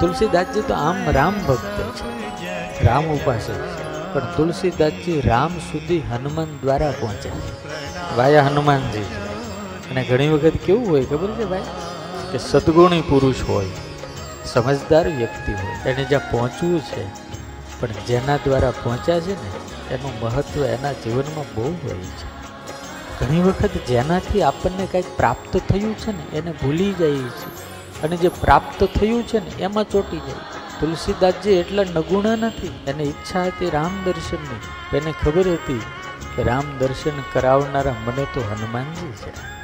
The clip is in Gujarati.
તુલસીદાસજી તો આમ રામ ભક્ત છે. રામ ઉપાસક છે. પણ તુલસીદાસજી રામ સુધી હનુમાન દ્વારા પહોંચે છે. વાયા હનુમાનજી. અને ઘણી વખત કેવું હોય, ખબર છે ભાઈ? કે સદગુણી પુરુષ હોય, સમજદાર વ્યક્તિ હોય, એને જ્યાં પહોંચવું છે, પણ જેના દ્વારા પહોંચ્યા છે ને, એનું મહત્ત્વ એના જીવનમાં બહુ હોય છે. ઘણી વખત જેનાથી આપણને કંઈક પ્રાપ્ત થયું છે ને, એને ભૂલી જઈએ છીએ અને જે પ્રાપ્ત થયું છે ને, એમાં ચોંટી જાય. તુલસીદાસજી એટલા નગુણા નથી, એને ઈચ્છા હતી રામ દર્શનની. એને ખબર હતી કે રામ દર્શન કરાવનારા મને તો હનુમાનજી છે.